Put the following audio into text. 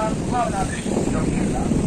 啊，不怕，那都是小病了。